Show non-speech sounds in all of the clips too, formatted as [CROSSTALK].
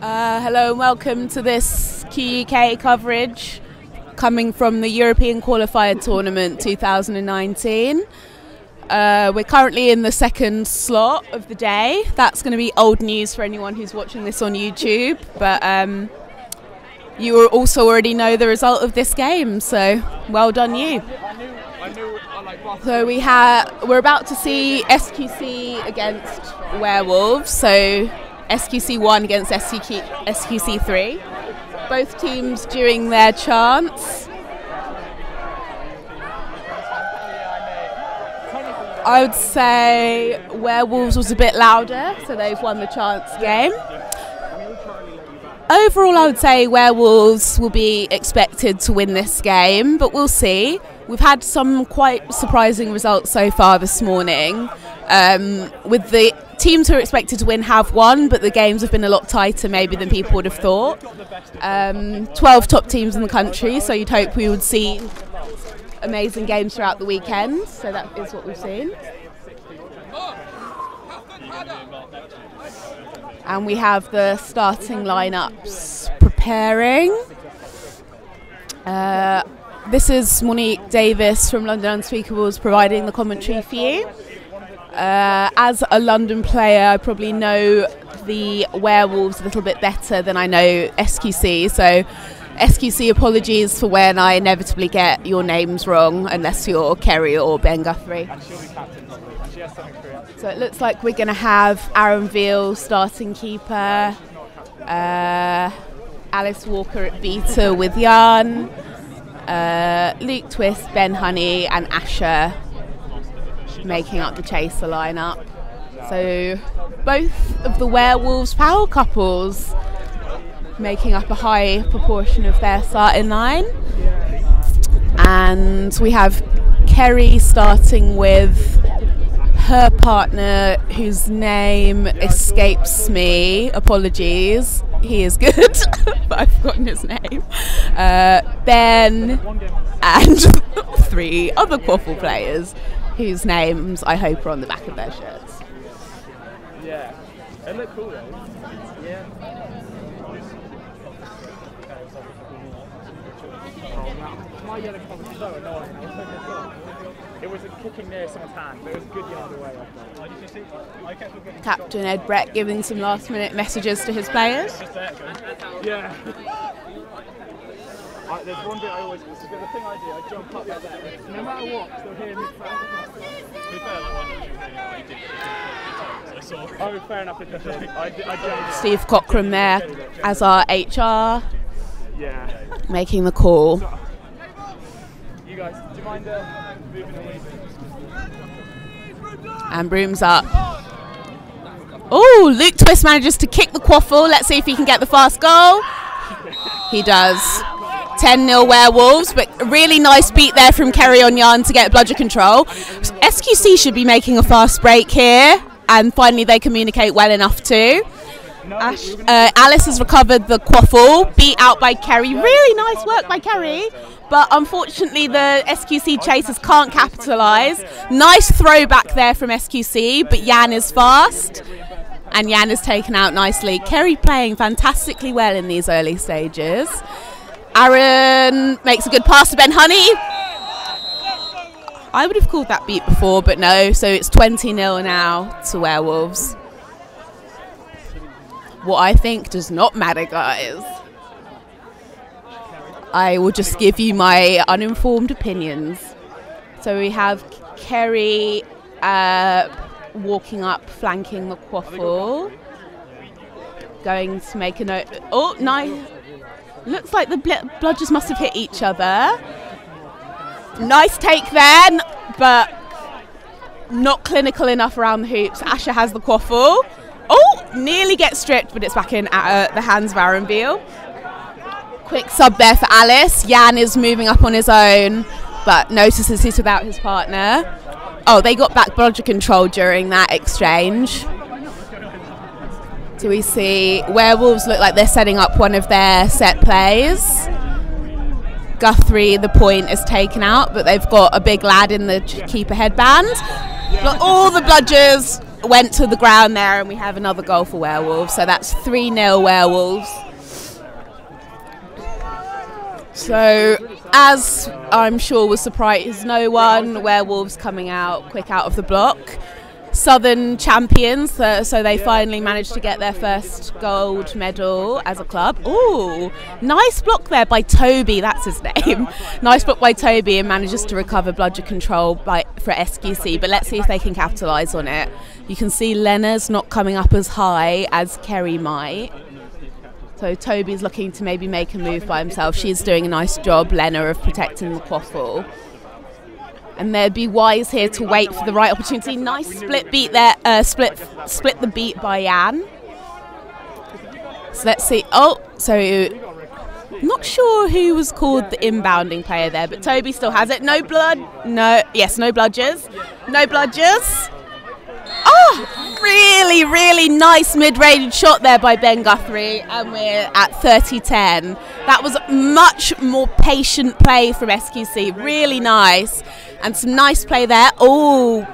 Uh, hello and welcome to this QUK coverage coming from the European Qualifier Tournament 2019. Uh, we're currently in the second slot of the day. That's going to be old news for anyone who's watching this on YouTube, but um, you also already know the result of this game, so well done you. So we have we're about to see SQC against Werewolves. So SQC one against SQC SQC three. Both teams doing their chance. I would say Werewolves was a bit louder, so they've won the chance game. Overall, I would say Werewolves will be expected to win this game, but we'll see. We've had some quite surprising results so far this morning. Um, with the teams who are expected to win have won, but the games have been a lot tighter maybe than people would have thought. Um, 12 top teams in the country, so you'd hope we would see amazing games throughout the weekend. So that is what we've seen. And we have the starting lineups preparing. Uh, this is Monique Davis from London Unspeakables providing the commentary for you. Uh, as a London player, I probably know the Werewolves a little bit better than I know SQC. So, SQC, apologies for when I inevitably get your names wrong, unless you're Kerry or Ben Guthrie. So it looks like we're going to have Aaron Veal starting keeper, uh, Alice Walker at beater with Jan uh, Luke Twist, Ben Honey, and Asher making up the chaser lineup. So both of the werewolves power couples making up a high proportion of their starting line. And we have Kerry starting with her partner whose name escapes me. Apologies he is good, but [LAUGHS] I've forgotten his name. Uh, ben and [LAUGHS] three other Quaffle players whose names I hope are on the back of their shirts. Yeah, they look cool though. Yeah. My yellow was so annoying. I was it was kicking near someone's hand, but it was a good yard away. Captain Ed Brett giving some last minute messages to his players. Yeah. I, there's one bit I always, the thing I do, I jump up like that, no matter what, still hear mid Oh, fair enough. I, I Steve Cochran there as our HR. Yeah. Making the call. You guys, And brooms up. Oh, Luke Twist manages to kick the quaffle. Let's see if he can get the fast goal. He does. 10 0 Werewolves, but really nice beat there from Kerry on Jan to get bludger control. SQC should be making a fast break here, and finally they communicate well enough too. Ash, uh, Alice has recovered the quaffle, beat out by Kerry. Really nice work by Kerry, but unfortunately the SQC chasers can't capitalise. Nice throw back there from SQC, but Jan is fast and Jan is taken out nicely. Kerry playing fantastically well in these early stages. Aaron makes a good pass to Ben Honey. I would have called that beat before, but no. So it's 20 0 now to Werewolves. What I think does not matter, guys. I will just give you my uninformed opinions. So we have Kerry uh, walking up, flanking the quaffle. Going to make a note. Oh, nice. Looks like the bl- bludgers must have hit each other. Nice take there, but not clinical enough around the hoops. Asher has the quaffle. Oh, nearly gets stripped, but it's back in at uh, the hands of Aaron Veal. Quick sub there for Alice. Jan is moving up on his own, but notices he's without his partner. Oh, they got back bludger control during that exchange. Do we see Werewolves look like they're setting up one of their set plays? Guthrie, the point is taken out, but they've got a big lad in the keeper headband. But all the bludgers went to the ground there, and we have another goal for Werewolves. So that's 3 0 Werewolves. So, as I'm sure was surprised no one, Werewolves coming out quick out of the block. Southern champions, uh, so they finally managed to get their first gold medal as a club. Ooh, nice block there by Toby, that's his name. [LAUGHS] nice block by Toby and manages to recover bludger control by, for SQC, but let's see if they can capitalise on it. You can see Lena's not coming up as high as Kerry might. So Toby's looking to maybe make a move by himself. She's doing a nice job, Lena, of protecting the quaffle. And they'd be wise here to wait for the right opportunity. Nice split beat there, uh, split split the beat by Jan. So let's see. Oh, so not sure who was called the inbounding player there, but Toby still has it. No blood. No. Yes, no bludgers. No bludgers. Oh, really, really nice mid-range shot there by Ben Guthrie, and we're at 30-10. That was much more patient play from SQC. Really nice, and some nice play there. Oh,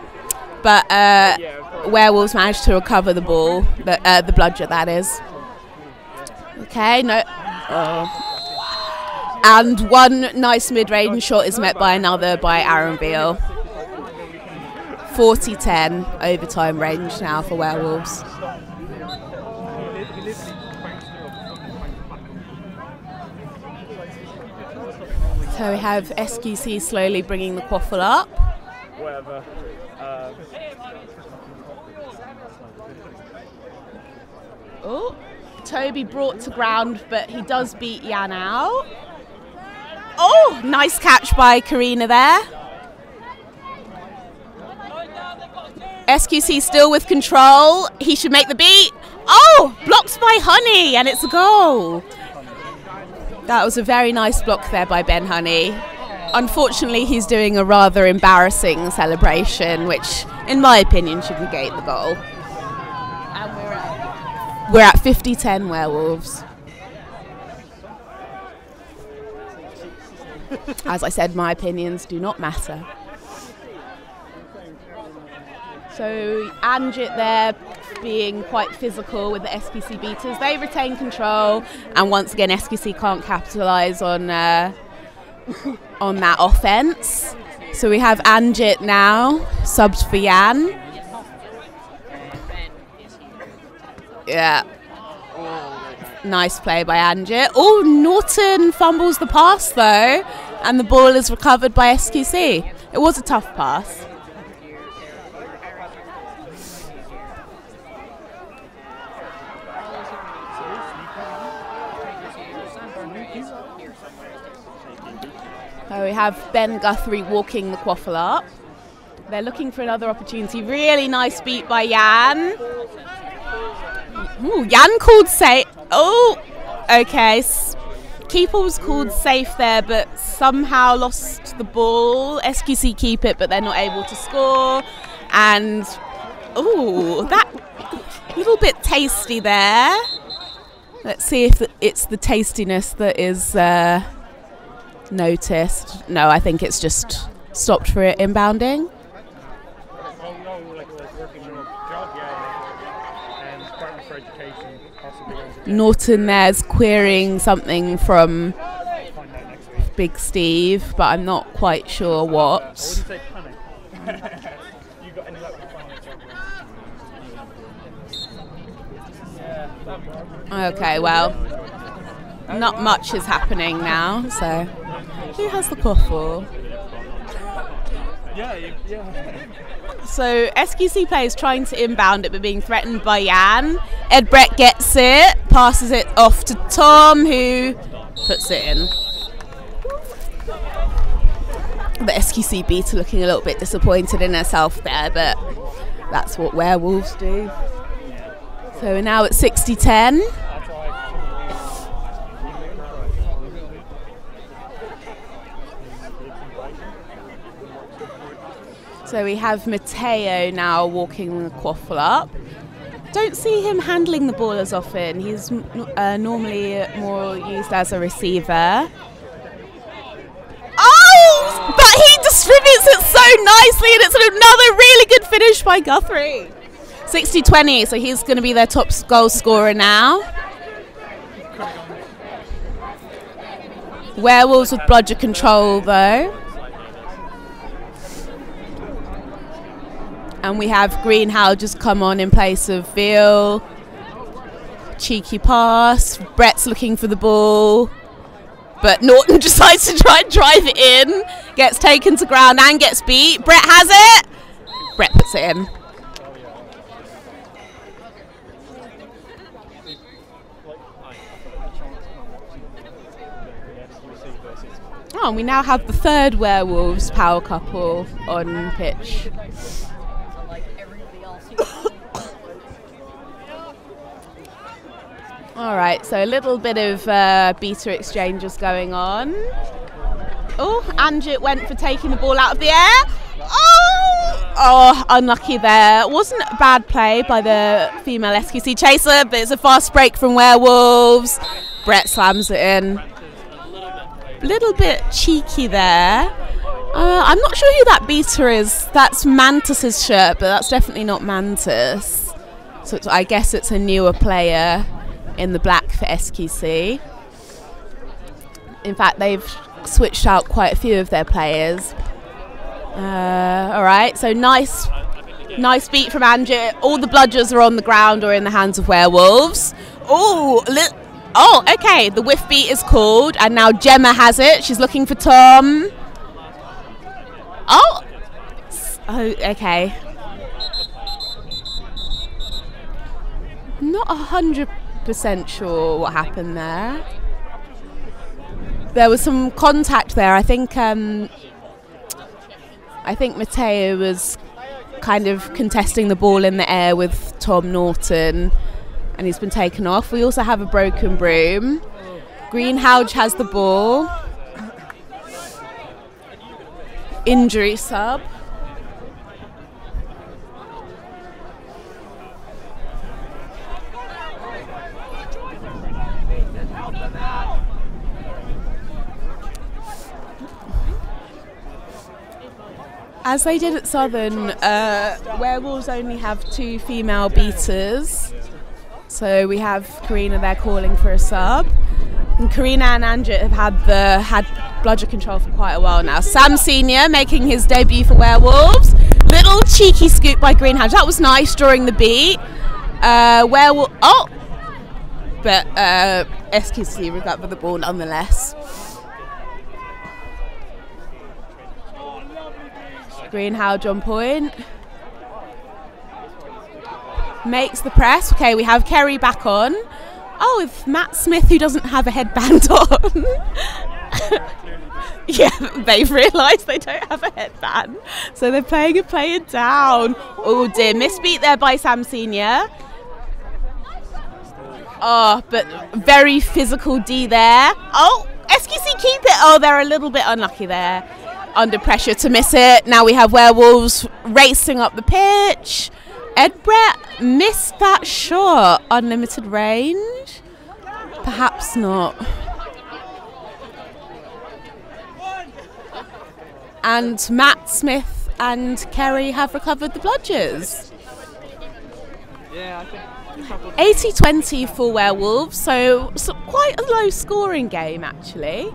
but uh, Werewolves managed to recover the ball, the, uh, the bludger that is. Okay, no. And one nice mid-range shot is met by another by Aaron Veal. 40 10 overtime range now for Werewolves. So we have SQC slowly bringing the quaffle up. Whatever. Uh, Oh, Toby brought to ground, but he does beat Jan out. Oh, nice catch by Karina there. SQC still with control. He should make the beat. Oh, blocked by Honey, and it's a goal. That was a very nice block there by Ben Honey. Unfortunately, he's doing a rather embarrassing celebration, which, in my opinion, should negate the goal. And we're at, we're at 50 10 Werewolves. As I said, my opinions do not matter. So Anjit there being quite physical with the SQC beaters. They retain control, and once again, SQC can't capitalise on uh, [LAUGHS] on that offence. So we have Anjit now subbed for Jan. Yeah. Nice play by Anjit. Oh, Norton fumbles the pass though, and the ball is recovered by SQC. It was a tough pass. Have Ben Guthrie walking the quaffle up. They're looking for another opportunity. Really nice beat by Jan. Ooh, Jan called safe. Oh, okay. Keeper was called safe there, but somehow lost the ball. SQC keep it, but they're not able to score. And ooh, that little bit tasty there. Let's see if it's the tastiness that is uh, noticed. No, I think it's just stopped for it inbounding. Norton there's querying something from. Big Steve, but I'm not quite sure what. Okay, well, not much is happening now, so. Who has the quaffle? Yeah, yeah. So SQC players trying to inbound it but being threatened by Jan. Ed Brett gets it, passes it off to Tom who puts it in. The SQC beater looking a little bit disappointed in herself there, but that's what werewolves do. So we're now at 60 10. So we have Matteo now walking the quaffle up. Don't see him handling the ball as often. He's uh, normally more used as a receiver. Oh! But he distributes it so nicely, and it's another really good finish by Guthrie. 60-20, so he's going to be their top goal scorer now. Werewolves with bludger control though. And we have Greenhow just come on in place of Veal. Cheeky pass. Brett's looking for the ball. But Norton [LAUGHS] decides to try and drive it in. Gets taken to ground and gets beat. Brett has it. Brett puts it in. Oh, and we now have the third werewolves power couple on pitch. All right, so a little bit of uh, beater is going on. Oh, Anjit went for taking the ball out of the air. Oh, oh, unlucky there. Wasn't a bad play by the female SQC chaser, but it's a fast break from Werewolves. Brett slams it in. A Little bit cheeky there. Uh, I'm not sure who that beater is. That's Mantis's shirt, but that's definitely not Mantis. So I guess it's a newer player in the black for SQC. In fact, they've switched out quite a few of their players. Uh, all right, so nice, nice beat from Anjit. All the bludgers are on the ground or in the hands of werewolves. Oh, oh, okay. The whiff beat is called, and now Gemma has it. She's looking for Tom. Oh, oh, okay. Not a hundred percent sure what happened there. There was some contact there. I think um, I think Mateo was kind of contesting the ball in the air with Tom Norton, and he's been taken off. We also have a broken broom. Greenhow has the ball. Injury sub. As they did at Southern, uh, werewolves only have two female beaters. So we have Karina there calling for a sub. And Karina and Anjit have had the had bludger control for quite a while now. Sam Senior making his debut for Werewolves. Little cheeky scoop by Greenhouse. That was nice during the beat. Uh, werewolf. Oh, but uh, SQC recovered the ball nonetheless. Greenhouse on point. Makes the press. Okay, we have Kerry back on. Oh, with Matt Smith, who doesn't have a headband [LAUGHS] on. [LAUGHS] yeah, they've realised they don't have a headband. So they're playing and playing down. Oh dear, misbeat there by Sam Senior. Oh, but very physical D there. Oh, SQC keep it. Oh, they're a little bit unlucky there under pressure to miss it. Now we have Werewolves racing up the pitch. Ed Brett missed that shot. Unlimited range? Perhaps not. And Matt Smith and Kerry have recovered the bludgers. Yeah, I think. 80 20 for Werewolves, so, so quite a low scoring game actually.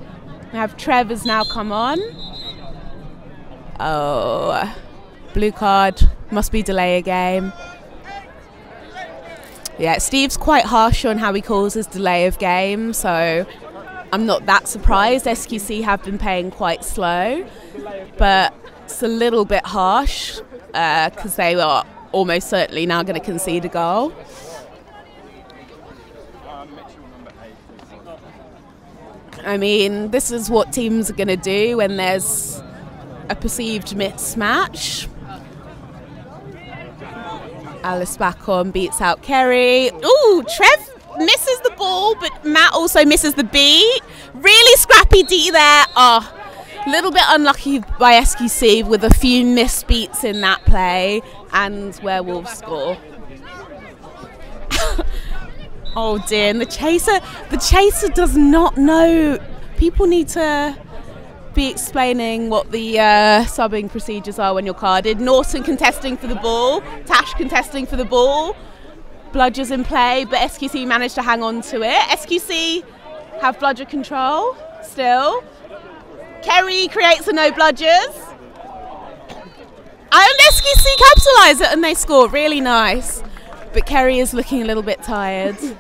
We have Trevor's now come on. Oh, blue card. Must be delay a game. Yeah, Steve's quite harsh on how he calls his delay of game, so I'm not that surprised. SQC have been paying quite slow, but it's a little bit harsh because uh, they are almost certainly now going to concede a goal. I mean, this is what teams are going to do when there's a perceived mismatch. Alice back on beats out Kerry. Ooh, Trev misses the ball, but Matt also misses the beat. Really scrappy D there. Oh, a little bit unlucky by SQC with a few missed beats in that play, and Werewolves score. [LAUGHS] oh dear, and the chaser, the chaser does not know. People need to be explaining what the uh, subbing procedures are when you're carded. Norton contesting for the ball, Tash contesting for the ball. Bludgers in play, but SQC managed to hang on to it. SQC have bludger control still. Kerry creates a no bludgers. And SQC capitalise it and they score. Really nice. But Kerry is looking a little bit tired. [COUGHS]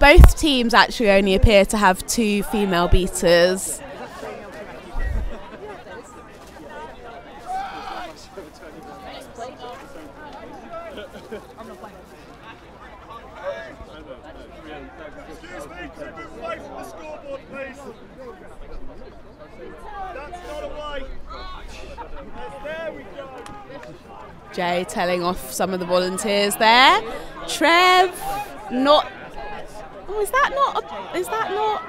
Both teams actually only appear to have two female beaters. Jay telling off some of the volunteers there. Trev, not. Oh, is that not? Is that not?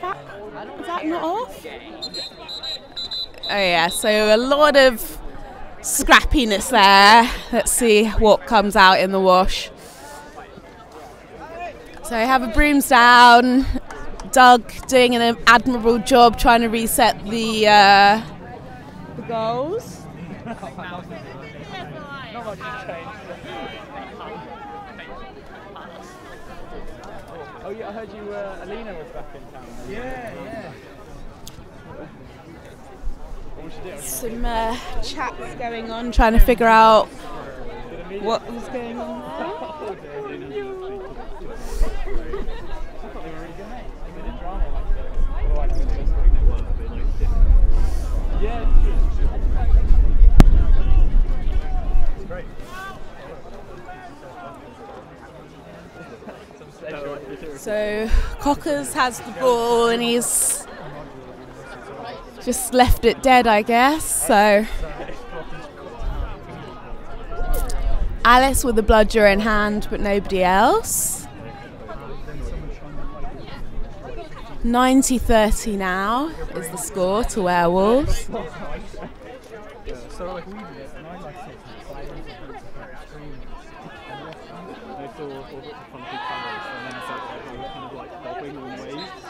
That, is that not off? Oh yeah. So a lot of scrappiness there. Let's see what comes out in the wash. So I have a brooms down. Doug doing an admirable job trying to reset the uh, the goals. Oh yeah, I heard you. Uh, Alina was back in town. Yeah, yeah. What was she doing? Some uh, chats going on, trying to figure out what was going on. So Cockers has the ball and he's just left it dead, I guess. So Alice with the bludger in hand, but nobody else. 90 30 now is the score to Werewolves.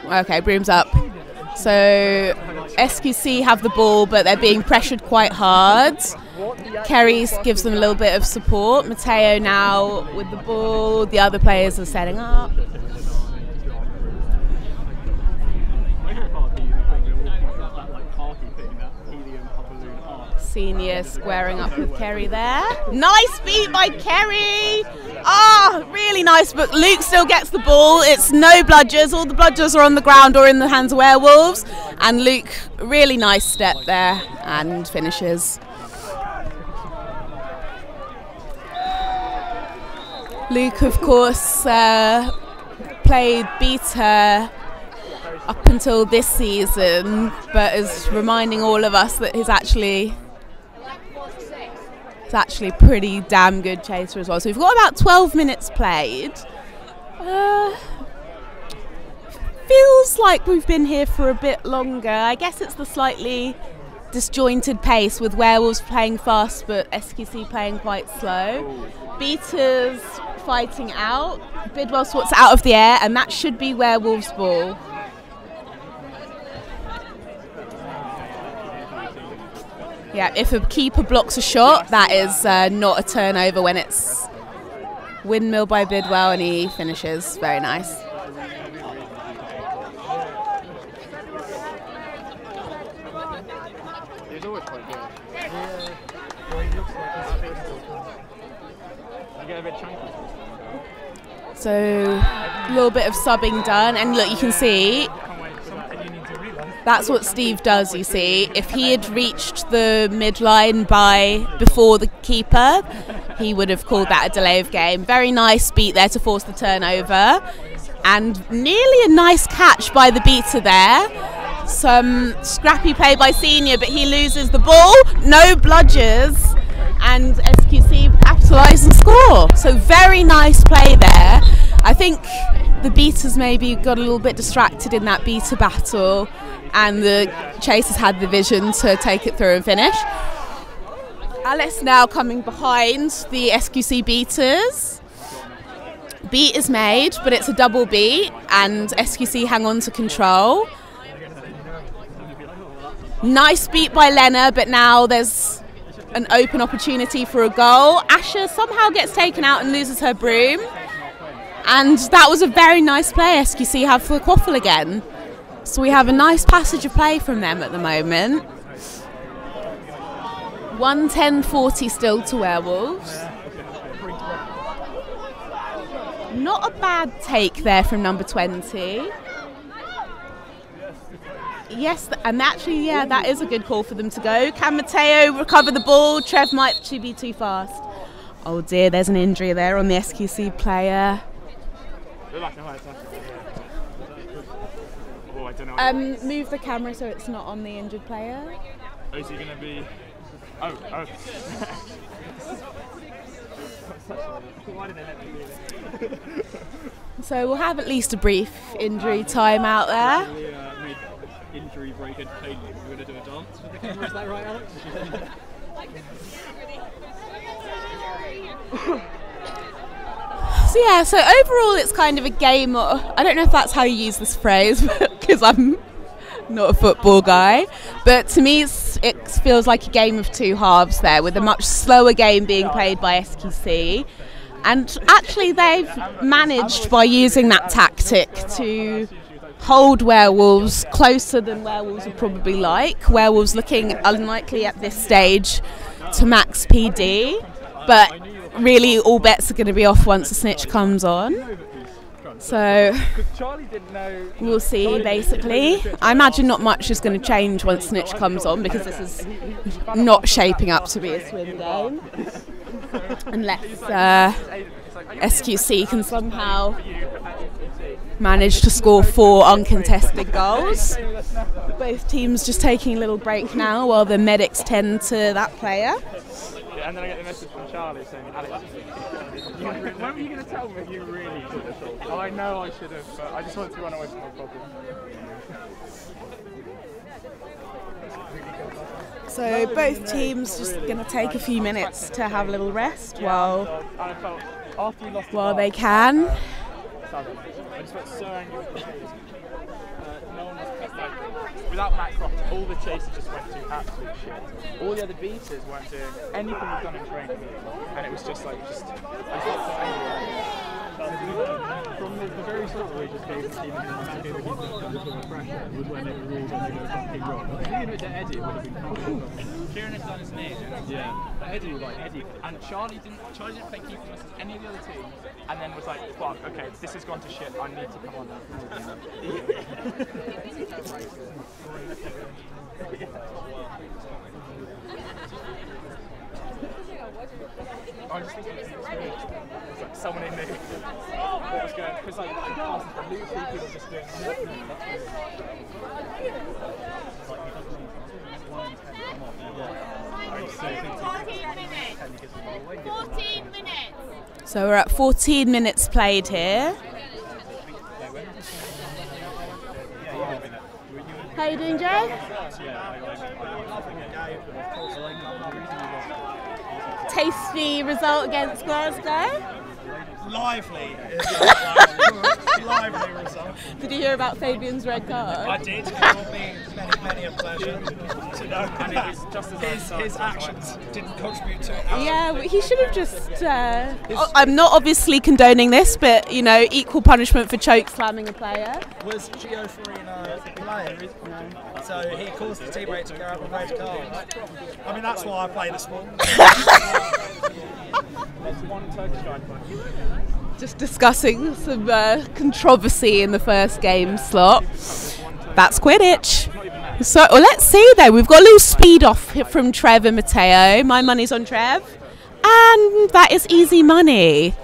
Okay, brooms up. So SQC have the ball, but they're being pressured quite hard. Kerry gives them a little bit of support. Mateo now with the ball. The other players are setting up. My favourite part of the thing they were walking up that like party thing, that helium balloon art. Senior squaring up with Kerry there. Nice beat by Kerry. Ah, really nice. But Luke still gets the ball. It's no bludgers. All the bludgers are on the ground or in the hands of werewolves. And Luke, really nice step there and finishes. Luke, of course, uh, played beater up until this season, but is reminding all of us that he's actually he's actually pretty damn good chaser as well. So we've got about 12 minutes played. Uh, feels like we've been here for a bit longer. I guess it's the slightly disjointed pace with werewolves playing fast but SQC playing quite slow. Beaters fighting out. Bidwell swats out of the air, and that should be werewolves' ball. Yeah, if a keeper blocks a shot, that is uh, not a turnover when it's windmill by Bidwell and he finishes. Very nice. So a little bit of subbing done, and look, you can see Can't wait for that. Something you need to realise. That's what Steve does. You see, if he had reached the midline by before the keeper, he would have called that a delay of game. Very nice beat there to force the turnover, and nearly a nice catch by the beater there. Some scrappy play by Senior, but he loses the ball. No bludgers, and SQC capitalise and score. So very nice play there. I think the beaters maybe got a little bit distracted in that beater battle, and the Chase has had the vision to take it through and finish. Alice now coming behind the SQC beaters. Beat is made, but it's a double beat, and SQC hang on to control. Nice beat by Lena, but now there's an open opportunity for a goal. Asher somehow gets taken out and loses her broom. And that was a very nice play SQC have for Quaffle again. So we have a nice passage of play from them at the moment. 110.40 still to Werewolves. Not a bad take there from number 20. Yes, and actually, yeah, that is a good call for them to go. Can Mateo recover the ball? Trev might be too fast. Oh dear, there's an injury there on the SQC player. Oh, I don't know. Um, move the camera so it's not on the injured player. Oh, is he going to be. Oh, oh. [LAUGHS] Why did they let me do this? So we'll have at least a brief injury time out there. We uh, made injury break entertainment. We're going to do a dance with the camera. Is that right, Alex? [LAUGHS] [LAUGHS] So yeah, so overall it's kind of a game. Of, I don't know if that's how you use this phrase [LAUGHS] because I'm not a football guy, but to me it feels like a game of two halves there, with a much slower game being played by SQC. And actually, they've managed by using that tactic to hold werewolves closer than werewolves would probably like. Werewolves looking unlikely at this stage to max PD, but really all bets are going to be off once the snitch comes on. So we'll see basically. I imagine not much is going to change once snitch comes on because this is not shaping up to be a swim game. Unless uh, SQC can somehow manage to score four uncontested goals. Both teams just taking a little break now while the medics tend to that player. Yeah, and then I get the message from Charlie saying, Alex, [LAUGHS] when were you going to tell me you really should have told me? Oh, I know I should have, but I just wanted to run away from my problem. So both teams just going to take a few minutes to have a little rest while And I felt, after we lost the while they can. Uh, I just so angry with the chase. Uh, no one was like, without Matt Croft, all the chasers just went to absolute shit. All the other beaters weren't doing anything we've done in training, and it was just like just. I so angry. From the, the very start, we just gave the team a gave the team a little bit pressure. Was when they were really going to go fucking wrong. If we gave it to Eddie, it would have been cool. Kieran has done his name. Yeah. But Eddie, like Eddie, and Charlie didn't. Charlie didn't play keeper versus any of the other teams, and then was like, "Fuck, okay, this has gone to shit. I need to come on now." [LAUGHS] I just think it's like someone in what was because like people just doing nothing. Fourteen minutes. So we're at 14 minutes played here. How you doing, Joe? Tasty result against Glasgow. Lively. [LAUGHS] lively. lively result. Did you hear about Fabian's red card? I did. It will be many, many a pleasure to know And that it was just as his, his thought, actions didn't contribute to it. Yeah, but he should have just. Uh, I'm not obviously condoning this, but you know, equal punishment for choke slamming a player. Was Gio Farina playing? So he caused his teammate to go out with red card. I mean, that's why I play the sport. [LAUGHS] [LAUGHS] Just discussing some uh, controversy in the first game slot. That's Quidditch. So well, let's see though. We've got a little speed off from Trev and Matteo. My money's on Trev, and that is easy money.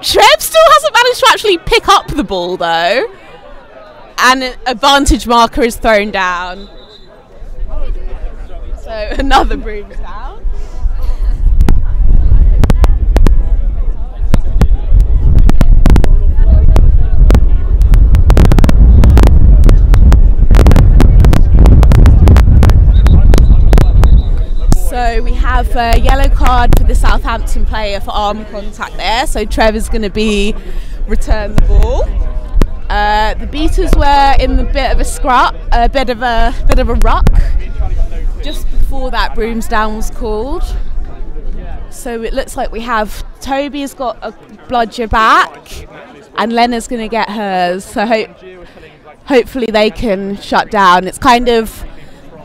Trev still hasn't managed to actually pick up the ball though, and an advantage marker is thrown down. So [LAUGHS] another broom's down. So we have a yellow card for the Southampton player for arm contact there. So Trevor's going to be return the ball. Uh, the beaters were in a bit of a scrap, a bit of a bit of a ruck, just before that Broomsdown was called. So it looks like we have Toby's got a bludger back, and Lena's going to get hers. So hope, hopefully they can shut down. It's kind of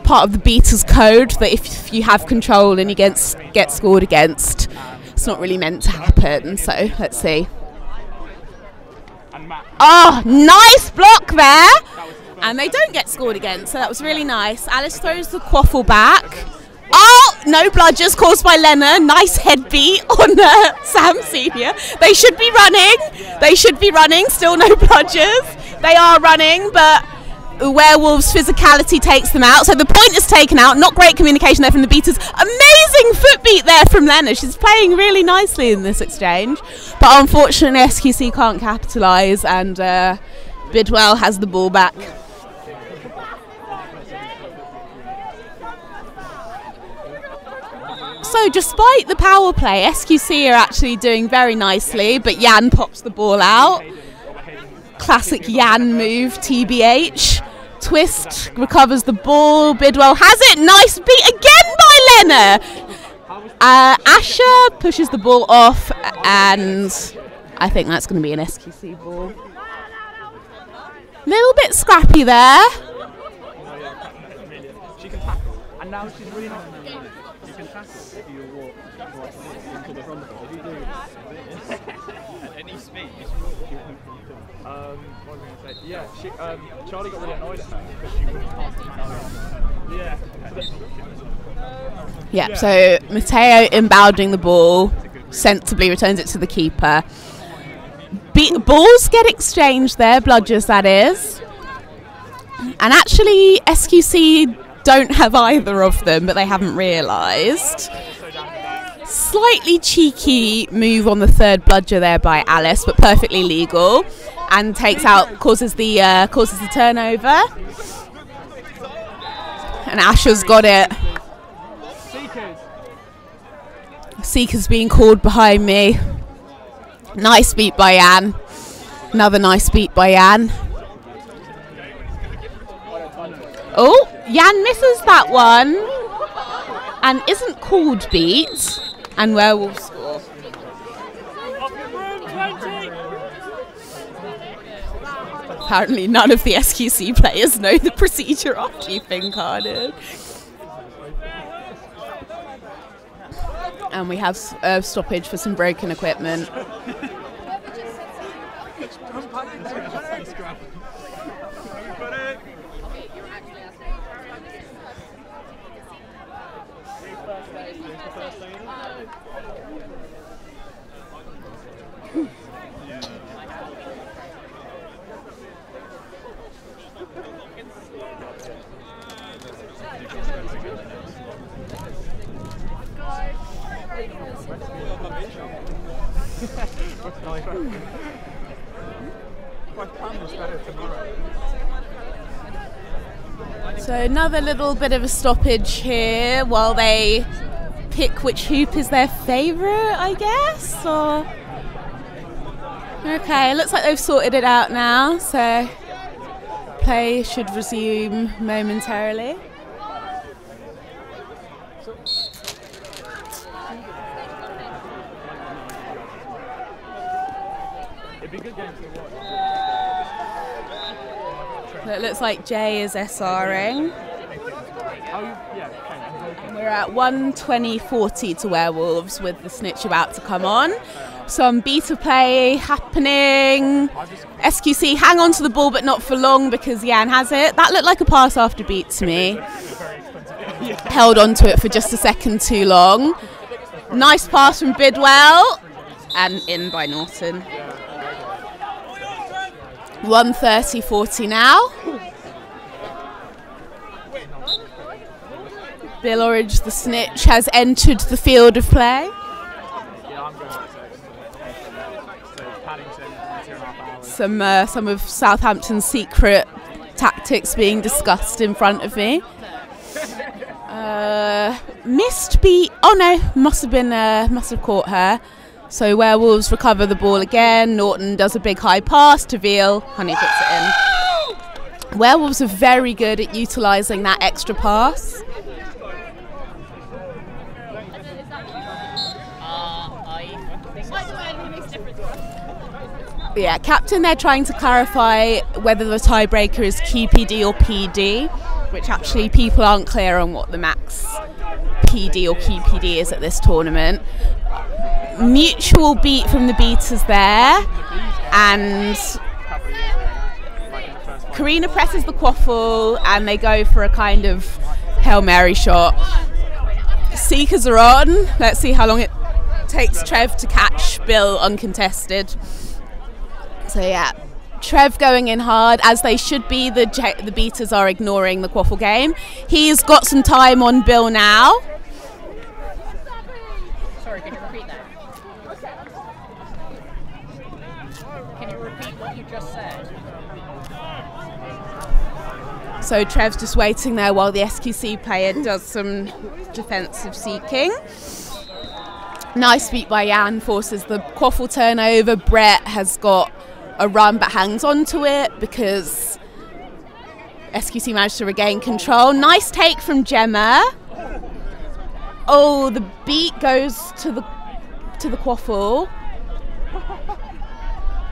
part of the beaters code that if you have control and you get get scored against, it's not really meant to happen. So let's see. Oh, nice block there. And they don't get scored against, so that was really nice. Alice throws the quaffle back. Oh, no bludgers caused by Lena. Nice head beat [LAUGHS] on uh, Sam Senior. They should be running. They should be running. Still no bludgers. They are running, but Werewolves' physicality takes them out. So the point is taken out. Not great communication there from the beaters. Amazing foot beat there from Lena. She's playing really nicely in this exchange. But unfortunately, SQC can't capitalise, and uh, Bidwell has the ball back. So, despite the power play, SQC are actually doing very nicely, but Jan pops the ball out. Classic Jan move, TBH. Twist recovers the ball. Bidwell has it. Nice beat again by Lena. Uh, Asher pushes the ball off, and I think that's going to be an SQC ball. Little bit scrappy there. She can tackle, and now she's really not. You can tackle if you walk like, into the front of it. If you do at any speed, um, what was I going to say? Yeah, she, um, Charlie got really annoyed at her because she wouldn't pass the ball. Yeah. Yeah, so Matteo inbounding the ball, sensibly returns it to the keeper. Be- balls get exchanged there, bludgers that is. And actually, SQC don't have either of them, but they haven't realised. Slightly cheeky move on the third bludger there by Alice, but perfectly legal, and takes out causes the uh, causes the turnover. And Asher's got it. Seekers. Being called behind me. Nice beat by Anne. Another nice beat by Anne. Oh, Jan misses that one and isn't called beat. And Werewolf score. Apparently, none of the SQC players know the procedure of keeping carded. And we have uh, stoppage for some broken equipment. [LAUGHS] another little bit of a stoppage here while they pick which hoop is their favourite, I guess. Or okay, looks like they've sorted it out now. So play should resume momentarily. It'd be good game to watch. It looks like Jay is SRing. Oh, yeah, okay. And we're at 120.40 to Werewolves with the snitch about to come on. Some beater play happening. SQC hang on to the ball but not for long because Jan has it. That looked like a pass after beat to me. Held on to it for just a second too long. Nice pass from Bidwell and in by Norton. 130.40 now. Bill Orridge, the snitch, has entered the field of play. Some uh, some of Southampton's secret tactics being discussed in front of me. Uh, missed beat. Oh no, must have been uh, must have caught her. So Werewolves recover the ball again. Norton does a big high pass to Veal. Honey puts it in. Werewolves are very good at utilising that extra pass. Yeah, captain, they're trying to clarify whether the tiebreaker is QPD or PD, which actually people aren't clear on what the max PD or QPD is at this tournament. Mutual beat from the beaters there, and Karina presses the quaffle, and they go for a kind of Hail Mary shot. Seekers are on. Let's see how long it takes Trev to catch Bill uncontested. So yeah, Trev going in hard as they should be. The the beaters are ignoring the quaffle game. He's got some time on Bill now. Sorry, can you repeat that? Can you repeat what you just said? So Trev's just waiting there while the SQC player does some defensive seeking. Nice beat by Jan forces the quaffle turnover. Brett has got a run but hangs on to it because SQC managed to regain control. Nice take from Gemma. Oh, the beat goes to the to the quaffle.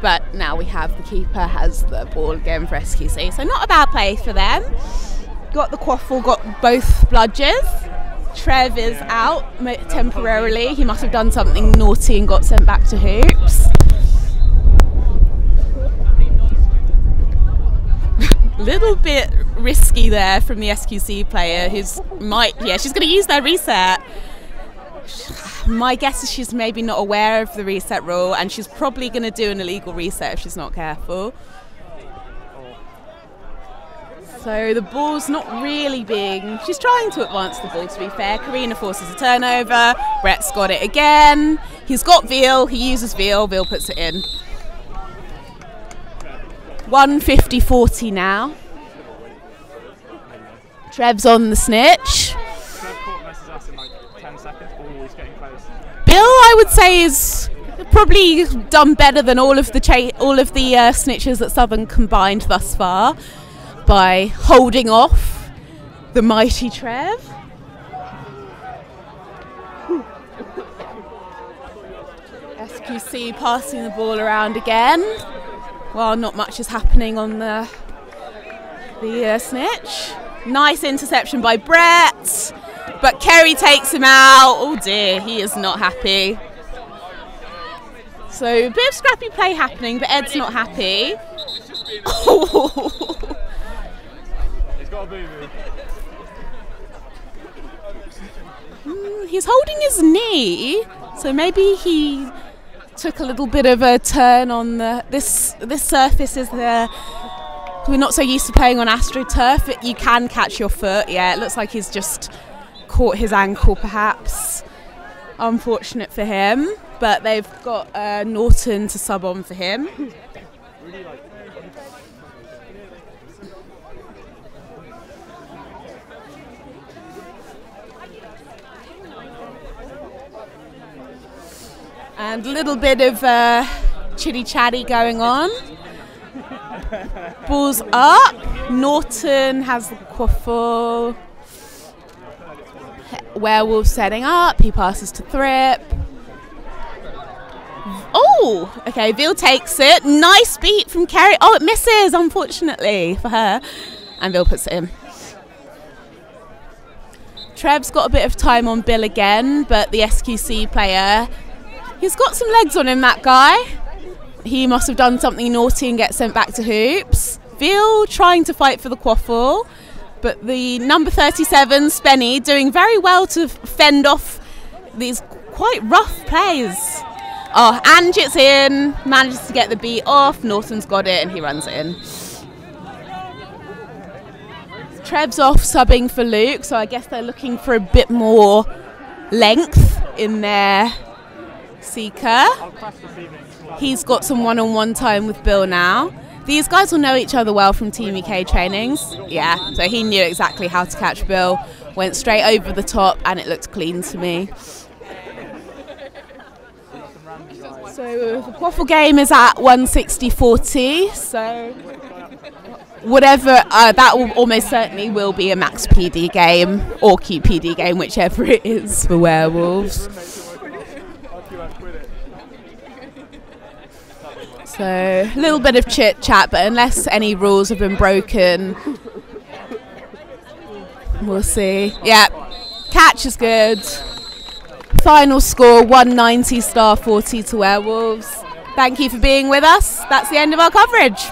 But now we have the keeper has the ball again for SQC. So not a bad play for them. Got the quaffle, got both bludgers. Trev is out temporarily. He must have done something naughty and got sent back to hoops. [LAUGHS] Little bit risky there from the SQC player who's might yeah, she's gonna use their reset. My guess is she's maybe not aware of the reset rule and she's probably gonna do an illegal reset if she's not careful. So the ball's not really being. She's trying to advance the ball. To be fair, Karina forces a turnover. Brett's got it again. He's got Veal. He uses Veal. Veal puts it in. 150-40 now. Trev's on the snitch. Trev Court messes us in like 10 seconds, always getting close. I would say, is probably done better than all of the cha- all of the uh, snitches that Southern combined thus far by holding off the mighty Trev. SQC passing the ball around again. Well, not much is happening on the the uh, snitch. Nice interception by Brett, but Kerry takes him out. Oh dear, he is not happy. So a bit of scrappy play happening, but Ed's not happy. [LAUGHS] Mm, he's holding his knee, so maybe he took a little bit of a turn on the this this surface is the we're not so used to playing on astroturf. You can catch your foot. Yeah, it looks like he's just caught his ankle, perhaps. Unfortunate for him, but they've got uh, Norton to sub on for him. and a little bit of uh, chitty chatty going on. Balls up. Norton has the quaffle. Werewolf setting up. He passes to Thrip. Oh, okay. Veal takes it. Nice beat from Kerry. Oh, it misses, unfortunately for her. And Veal puts it in. Trev's got a bit of time on Bill again, but the SQC player He's got some legs on him, that guy. He must have done something naughty and get sent back to hoops. Veal trying to fight for the quaffle, but the number 37, Spenny, doing very well to fend off these quite rough plays. Oh, and it's in, manages to get the beat off. Norton's got it and he runs it in. Trev's off subbing for Luke, so I guess they're looking for a bit more length in their seeker. He's got some one on one time with Bill now. These guys will know each other well from Team UK trainings. Yeah, so he knew exactly how to catch Bill. Went straight over the top and it looked clean to me. So the quaffle game is at 160.40. So whatever uh, that will almost certainly will be a max PD game or QPD game, whichever it is for werewolves. So a little bit of chit chat, but unless any rules have been broken, we'll see. Yeah, catch is good. Final score 190 star 40 to werewolves. Thank you for being with us. That's the end of our coverage.